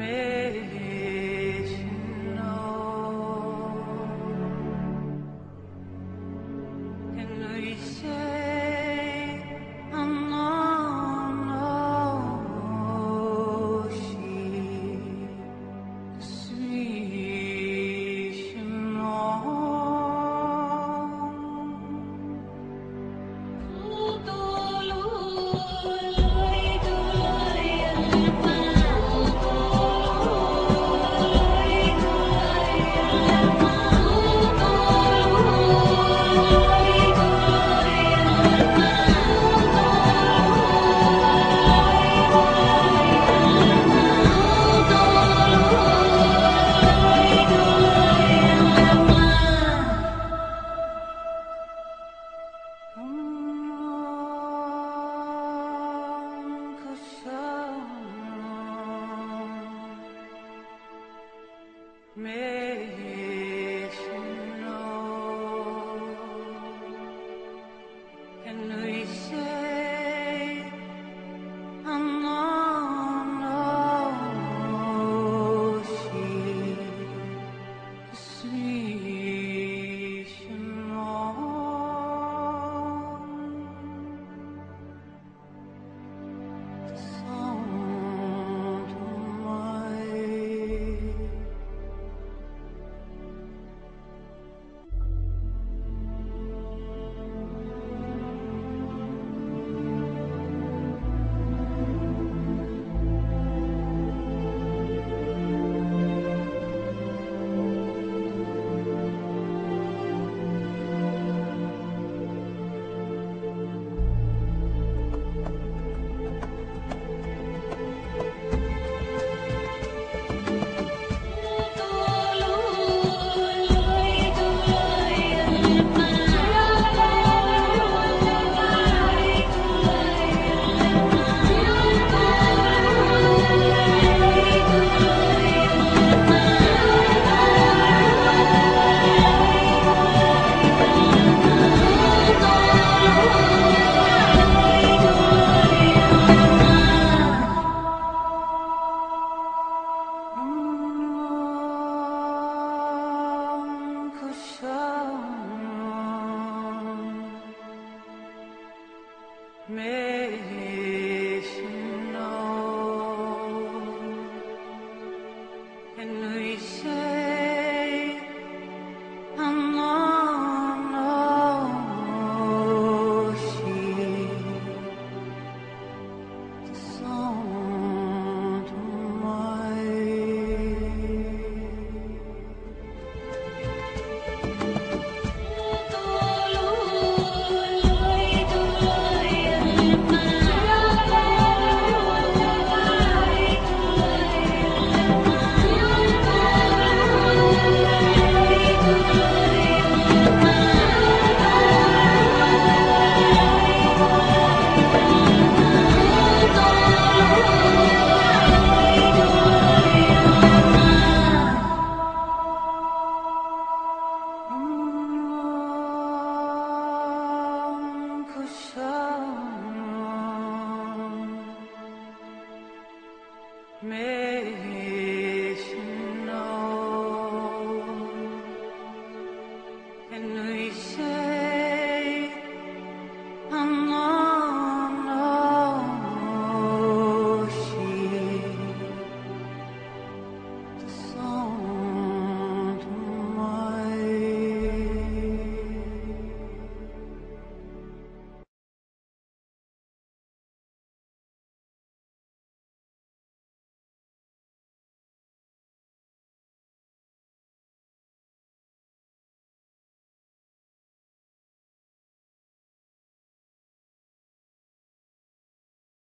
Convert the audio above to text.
me. May